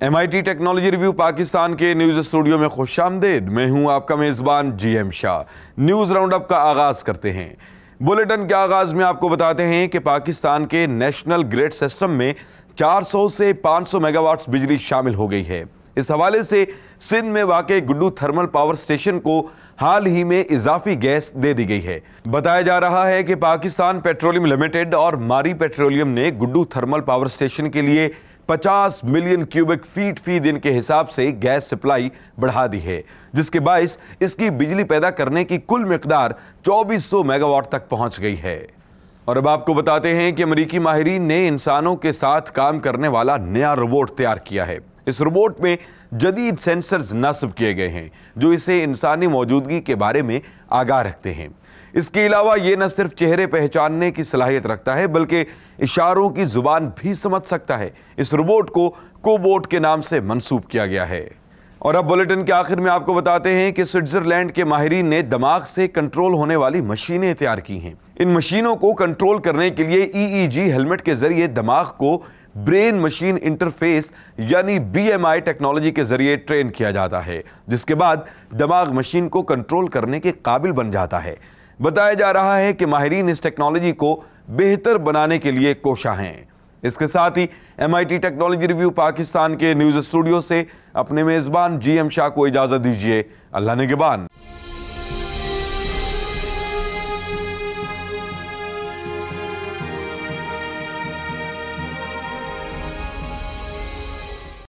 M I T technology review Pakistan کے news studio میں خوش آمدید۔ میں ہوں آپ کا میزبان G M Shah. News round up کا آغاز کرتے ہیں۔ بولیٹن کے آغاز میں آپ کو بتاتے ہیں کہ پاکستان کے نیشنل گریڈ سسٹم میں چار سو سے پانچ سو میگا واٹس بجلی شامل ہو گئی ہے۔ اس حوالے سے سندھ میں واقع گڈو تھرمل پاور سٹیشن کو حال ہی میں اضافی گیس دے دی گئی ہے۔ بتایا جا رہا ہے کہ پاکستان پیٹرولیم لمیٹڈ اور ماری پیٹرولیم نے گڈو تھرمل پاور سٹیشن کے لیے پچاس ملین کیوبک فیٹ فی دن کے حساب سے گیس سپلائی بڑھا دی ہے، جس کے باعث اس کی بجلی پیدا کرنے کی کل مقدار چوبیس سو میگا واٹ تک پہنچ گئی ہے۔ اور اب آپ کو بتاتے ہیں کہ امریکی ماہرین نے انسانوں کے ساتھ کام کرنے والا نیا روبوٹ تیار کیا ہے۔ اس روبوٹ میں جدید سینسرز نصب کیے گئے ہیں، جو اسے انسانی موجودگی کے بارے میں آگاہ رکھتے ہیں۔ اس کے علاوہ یہ نہ صرف چہرے پہچاننے کی صلاحیت رکھتا ہے، بلکہ اشاروں کی زبان بھی سمجھ سکتا ہے۔ اس روبوٹ کو کوبوٹ کے نام سے منسوب کیا گیا ہے۔ اور اب بولیٹن کے آخر میں آپ کو بتاتے ہیں کہ سوئٹزرلینڈ کے ماہرین نے دماغ سے کنٹرول ہونے والی مشینیں تیار کی ہیں۔ ان مشینوں کو کنٹرول کرنے کے لیے ای ای جی ہیلمٹ کے ذریعے دماغ کو برین مشین انٹرفیس یعنی بی ایم آئی ٹیکنالوجی کے ذریعے ٹرین کیا جاتا ہے، جس کے بعد دماغ مشین کو کنٹرول کرنے کے قابل بن جاتا ہے۔ بتایا جا رہا ہے کہ ماہرین اس ٹیکنالوجی کو بہتر بنانے کے لیے کوشاں ہیں۔ اس کے ساتھ ہی M I T technology review Pakistan کے نیوز اسٹوڈیو سے اپنے میزبان جی ایم شاہ کو اجازت دیجیے اللہ نگبان